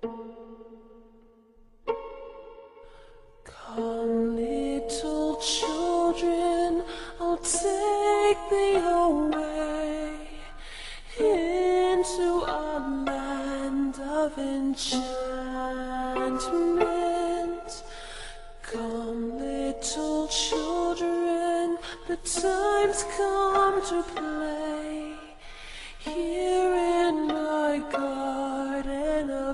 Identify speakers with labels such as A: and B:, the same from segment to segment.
A: Come, little children, I'll take thee away into a land of enchantment. Come, little children, the time's come to play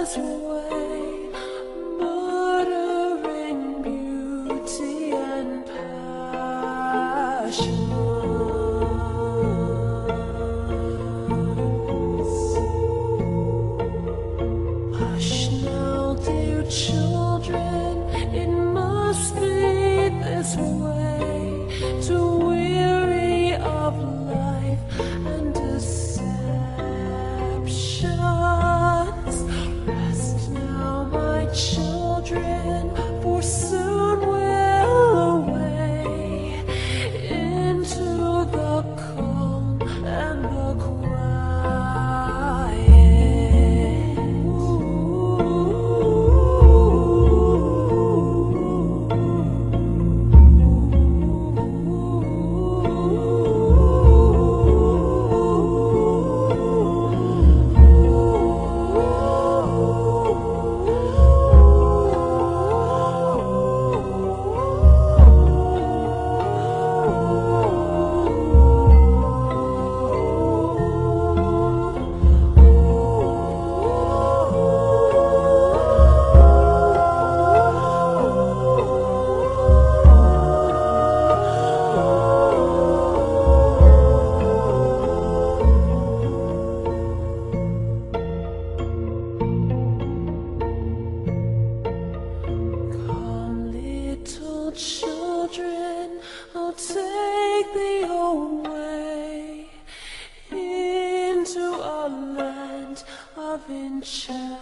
A: is this way, muttering beauty and passion. take thee away into a land of enchantment.